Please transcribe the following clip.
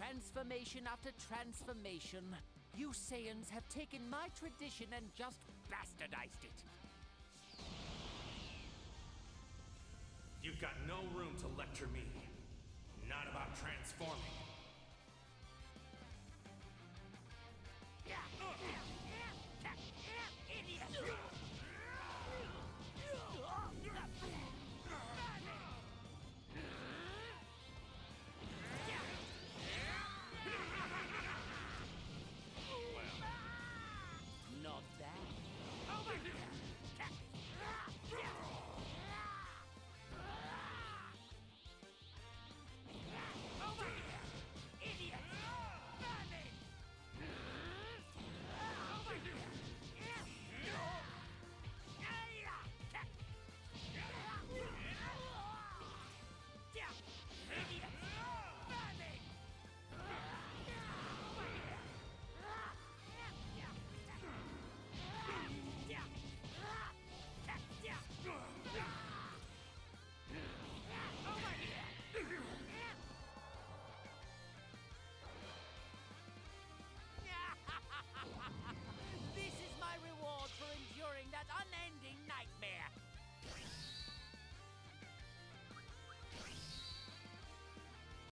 Transformation after transformation. You Saiyans have taken my tradition and just bastardized it. You've got no room to lecture me. Not about transforming.